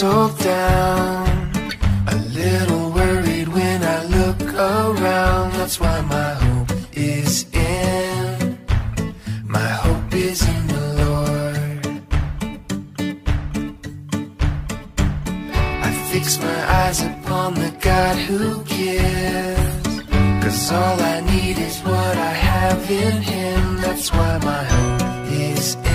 so down, a little worried when I look around. That's why my hope is in, my hope is in the Lord. I fix my eyes upon the God who gives, cause all I need is what I have in Him. That's why my hope is in.